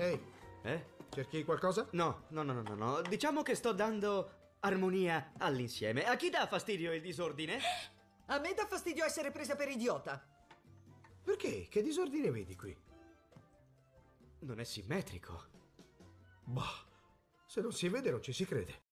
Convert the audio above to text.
Ehi, Eh? cerchi qualcosa? No, no, no, no, no, no. Diciamo che sto dando armonia all'insieme. A chi dà fastidio il disordine? A me dà fastidio essere presa per idiota. Perché? Che disordine vedi qui? Non è simmetrico. Bah, se non si vede non ci si crede.